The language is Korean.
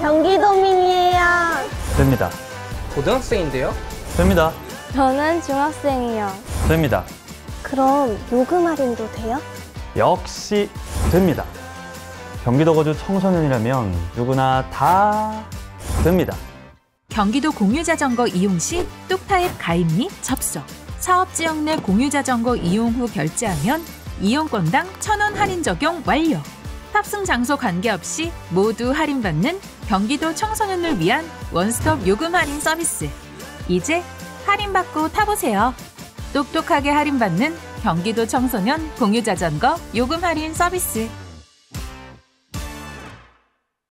경기도민이에요. 됩니다. 고등학생인데요? 됩니다. 저는 중학생이요. 됩니다. 그럼 요금 할인도 돼요? 역시 됩니다. 경기도 거주 청소년이라면 누구나 다 됩니다. 경기도 공유자전거 이용 시 뚝타입 가입 및 접속. 사업지역 내 공유자전거 이용 후 결제하면 이용권당 1,000원 할인 적용 완료. 탑승 장소 관계없이 모두 할인받는 경기도 청소년을 위한 원스톱 요금 할인 서비스. 이제 할인받고 타보세요. 똑똑하게 할인받는 경기도 청소년 공유자전거 요금 할인 서비스.